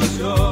lose